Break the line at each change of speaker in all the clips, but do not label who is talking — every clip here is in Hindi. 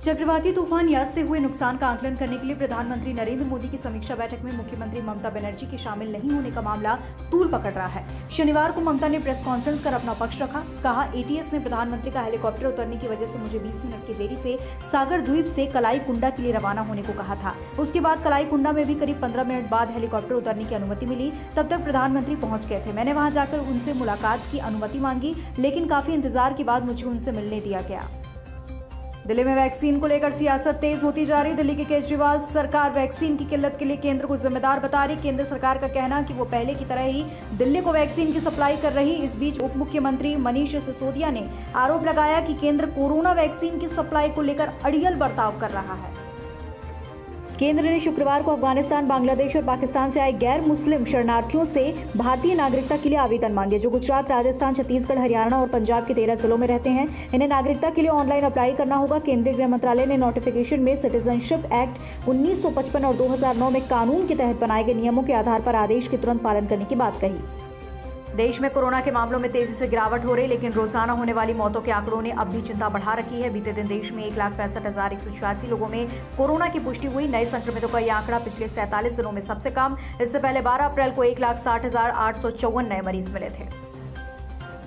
चक्रवाती तूफ़ान यास से हुए नुकसान का आकलन करने के लिए प्रधानमंत्री नरेंद्र मोदी की समीक्षा बैठक में मुख्यमंत्री ममता बनर्जी के शामिल नहीं होने का मामला तूल पकड़ रहा है। शनिवार को ममता ने प्रेस कॉन्फ्रेंस कर अपना पक्ष रखा। कहा, एटीएस ने प्रधानमंत्री का हेलीकॉप्टर उतरने की वजह से मुझे 20 मिनट की देरी से सागर द्वीप से कलाई कुंडा के लिए रवाना होने को कहा था। उसके बाद कलाई कुंडा में भी करीब पंद्रह मिनट बाद हेलीकॉप्टर उतरने की अनुमति मिली। तब तक प्रधानमंत्री पहुँच गए थे। मैंने वहाँ जाकर उनसे मुलाकात की, अनुमति मांगी, लेकिन काफ़ी इंतज़ार के बाद मुझे उनसे मिलने दिया गया। दिल्ली में वैक्सीन को लेकर सियासत तेज होती जा रही। दिल्ली की केजरीवाल, सरकार वैक्सीन की किल्लत के लिए केंद्र को जिम्मेदार बता रही। केंद्र सरकार का कहना कि वो पहले की तरह ही दिल्ली को वैक्सीन की सप्लाई कर रही। इस बीच उप मुख्यमंत्री मनीष सिसोदिया ने आरोप लगाया कि केंद्र कोरोना वैक्सीन की सप्लाई को लेकर अड़ियल बर्ताव कर रहा है। केंद्र ने शुक्रवार को अफ़गानिस्तान, बांग्लादेश और पाकिस्तान से आए गैर मुस्लिम शरणार्थियों से भारतीय नागरिकता के लिए आवेदन मांगे, जो गुजरात, राजस्थान, छत्तीसगढ़, हरियाणा और पंजाब के तेरह जिलों में रहते हैं। इन्हें नागरिकता के लिए ऑनलाइन अप्लाई करना होगा। केंद्रीय गृह मंत्रालय ने नोटिफिकेशन में सिटीजनशिप एक्ट उन्नीस सौ पचपन और दो हज़ार नौ में कानून के तहत बनाए गए नियमों के आधार पर आदेश के तुरंत पालन करने की बात कही। देश में कोरोना के मामलों में तेज़ी से गिरावट हो रही, लेकिन रोज़ाना होने वाली मौतों के आंकड़ों ने अब भी चिंता बढ़ा रखी है। बीते दिन देश में एक लाख पैंसठ हज़ार एक सौ छियासी लोगों में कोरोना की पुष्टि हुई। नए संक्रमितों का यह आंकड़ा पिछले सैंतालीस दिनों में सबसे कम। इससे पहले बारह अप्रैल को एक लाख साठ हज़ार आठ सौ चौवन नए मरीज़ मिले थे।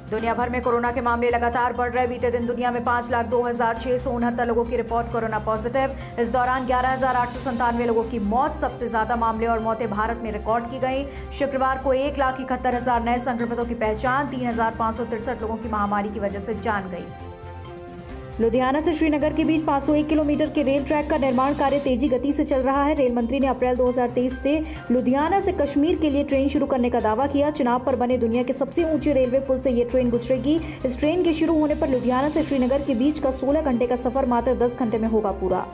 दुनिया भर में कोरोना के मामले लगातार बढ़ रहे बीते दिन दुनिया में पाँच लाख दो हज़ार छह सौ उनहत्तर लोगों की रिपोर्ट कोरोना पॉजिटिव। इस दौरान ग्यारह हज़ार आठ सौ संतानवे लोगों की मौत, सबसे ज़्यादा मामले और मौतें भारत में रिकॉर्ड की गई। शुक्रवार को एक लाख इकहत्तर हज़ार नए संक्रमितों की पहचान, तीन हज़ार पाँच सौ तिरसठ लोगों की महामारी की वजह से जान गई। लुधियाना से श्रीनगर के बीच 501 किलोमीटर के रेल ट्रैक का निर्माण कार्य तेज़ी गति से चल रहा है। रेल मंत्री ने अप्रैल 2023 से लुधियाना से कश्मीर के लिए ट्रेन शुरू करने का दावा किया। चुनाव पर बने दुनिया के सबसे ऊँचे रेलवे पुल से यह ट्रेन गुजरेगी। इस ट्रेन के शुरू होने पर लुधियाना से श्रीनगर के बीच का सोलह घंटे का सफ़र मात्र दस घंटे में होगा पूरा।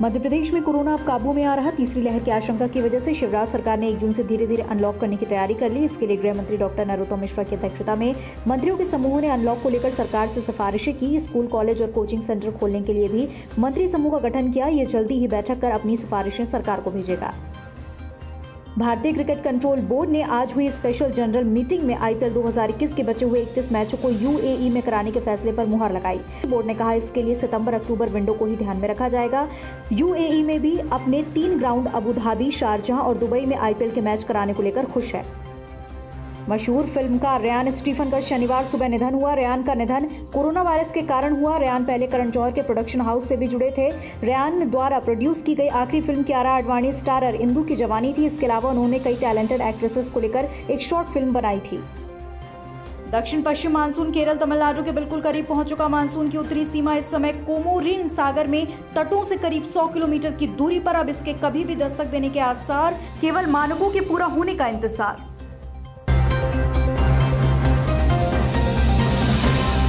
मध्य प्रदेश में कोरोना अब काबू में आ रहा, तीसरी लहर की आशंका की वजह से शिवराज सरकार ने एक जून से धीरे धीरे अनलॉक करने की तैयारी कर ली। इसके लिए गृह मंत्री डॉक्टर नरोत्तम मिश्रा की अध्यक्षता में मंत्रियों के समूह ने अनलॉक को लेकर सरकार से सिफारिशें की। स्कूल, कॉलेज और कोचिंग सेंटर खोलने के लिए भी मंत्री समूह का गठन किया। ये जल्दी ही बैठक कर अपनी सिफारिशें सरकार को भेजेगा। भारतीय क्रिकेट कंट्रोल बोर्ड ने आज हुई स्पेशल जनरल मीटिंग में आईपीएल 2021 के बचे हुए इकतीस मैचों को यूएई में कराने के फैसले पर मुहर लगाई। बोर्ड ने कहा, इसके लिए सितंबर अक्टूबर विंडो को ही ध्यान में रखा जाएगा। यूएई में भी अपने तीन ग्राउंड, अबू धाबी, शारजहां और दुबई में आईपीएल के मैच कराने को लेकर खुश है। मशहूर फिल्मकार रेयान स्टीफन का शनिवार सुबह निधन हुआ। रेयान का निधन कोरोना वायरस के कारण हुआ। रेयान पहले करण जौहर के प्रोडक्शन हाउस से भी जुड़े थे। रेयान द्वारा प्रोड्यूस की गई आखिरी फ़िल्म क्यारा आडवाणी स्टारर इंदू की जवानी थी। इसके अलावा उन्होंने कई टैलेंटेड एक्ट्रेसेस को लेकर एक शॉर्ट फ़िल्म बनाई थी। दक्षिण पश्चिम मानसून केरल, तमिलनाडु के बिल्कुल करीब पहुँच चुका मानसून की उत्तरी सीमा। इस समय कोमोरिन सागर में तटों से करीब 100 किलोमीटर की दूरी पर। अब इसके कभी भी दस्तक देने के आसार केवल मानकों के पूरा होने का इंतज़ार।